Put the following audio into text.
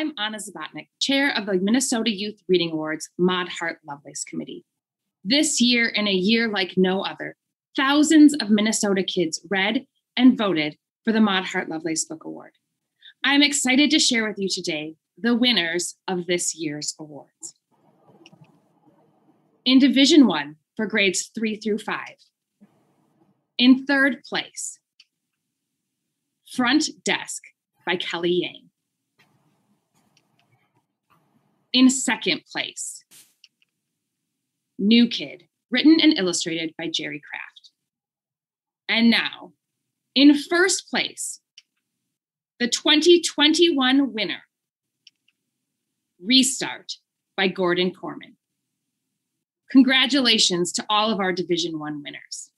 I'm Anna Zabatnik, chair of the Minnesota Youth Reading Awards Maud Hart Lovelace Committee. This year, in a year like no other, thousands of Minnesota kids read and voted for the Maud Hart Lovelace Book Award. I'm excited to share with you today the winners of this year's awards. In Division 1 for grades 3 through 5. In third place, Front Desk by Kelly Yang. In second place, New Kid, written and illustrated by Jerry Craft. And now, in first place, the 2021 winner, Restart by Gordon Korman. Congratulations to all of our Division One winners.